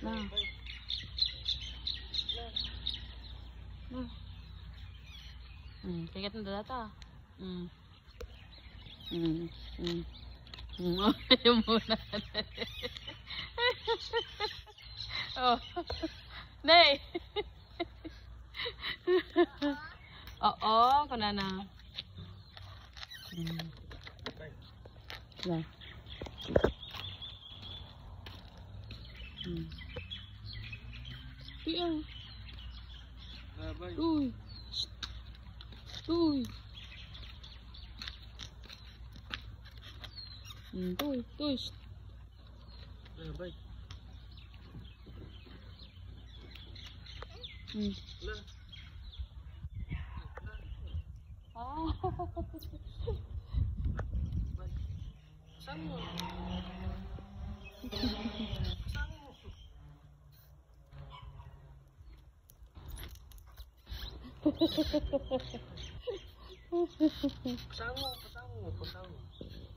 Na. Na. Hmm, kagat na data. Hmm. Hmm. Hmm. Hmm. Ayaw muna. oh. Nay. Oo, kuna na. Hmm. Na. Hmm. Uy. Hmm, tuy, 不耽误，不耽误，不耽误。